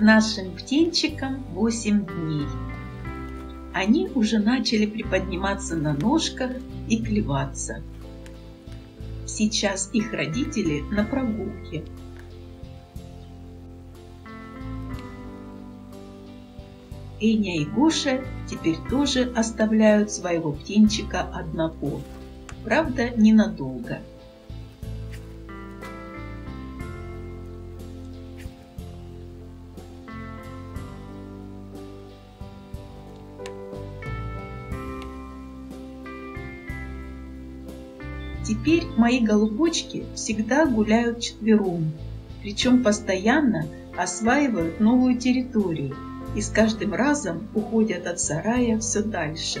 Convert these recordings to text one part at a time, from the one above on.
Нашим птенчикам 8 дней. Они уже начали приподниматься на ножках и клеваться. Сейчас их родители на прогулке. Эня и Гоша теперь тоже оставляют своего птенчика одного. Правда, ненадолго. Теперь мои голубочки всегда гуляют четвером, причем постоянно осваивают новую территорию и с каждым разом уходят от сарая все дальше.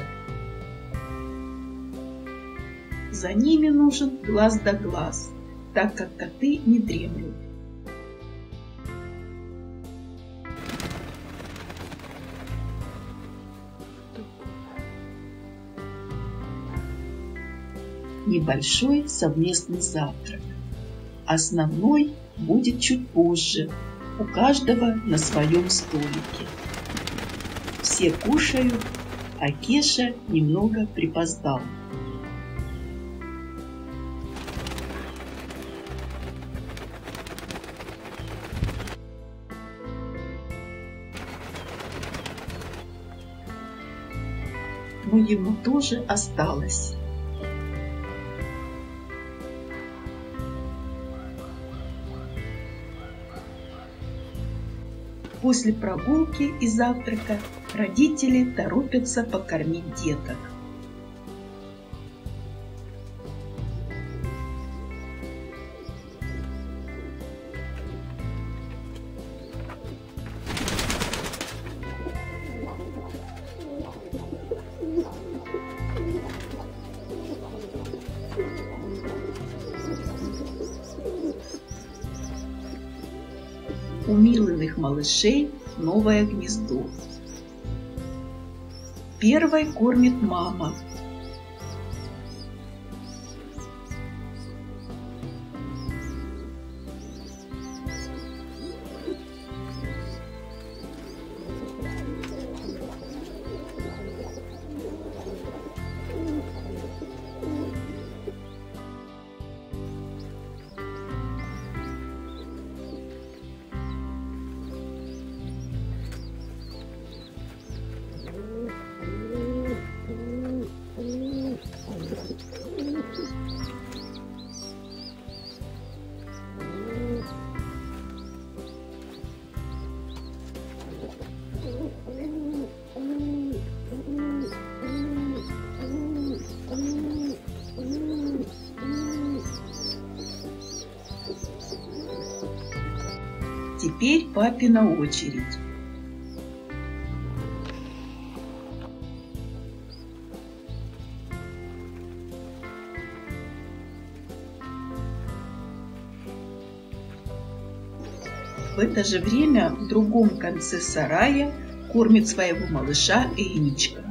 За ними нужен глаз да глаз, так как коты не дремлют. Небольшой совместный завтрак. Основной будет чуть позже, у каждого на своем столике. Все кушают, а Кеша немного припоздал. но ему тоже осталось. После прогулки и завтрака родители торопятся покормить деток. У милых малышей новое гнездо. Первой кормит мама, Теперь папина очередь. В это же время в другом конце сарая кормит своего малыша Энечка.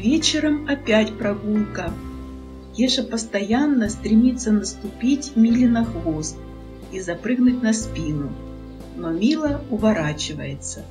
Вечером опять прогулка. Еша постоянно стремится наступить Миле на хвост и запрыгнуть на спину, но Мила уворачивается.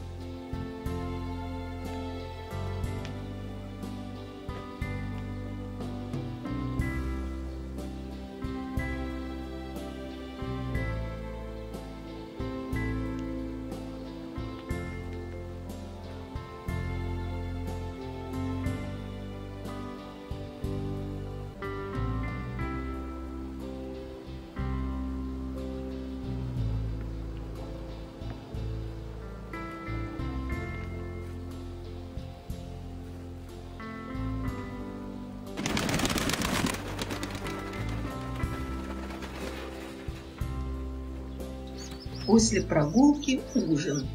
После прогулки ужин.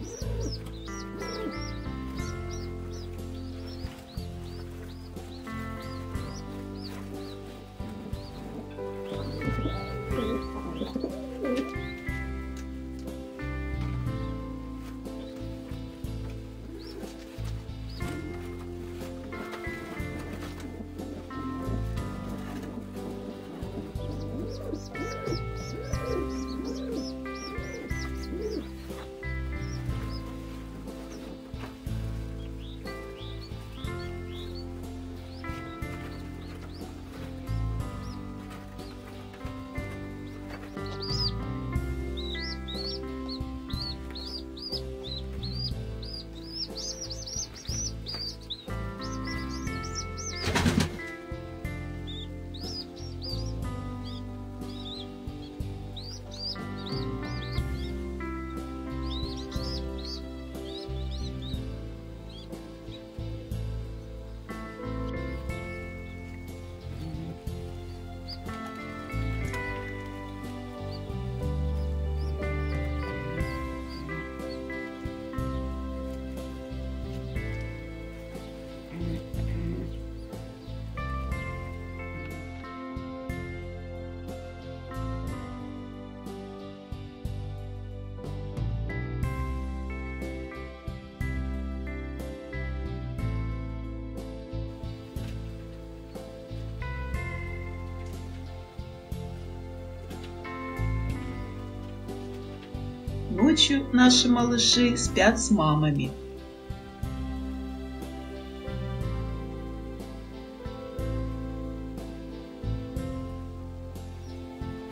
Ночью наши малыши спят с мамами.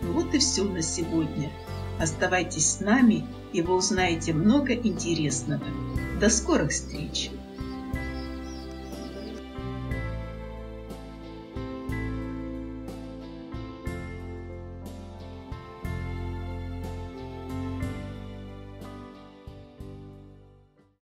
Вот и все на сегодня. Оставайтесь с нами, и вы узнаете много интересного. До скорых встреч!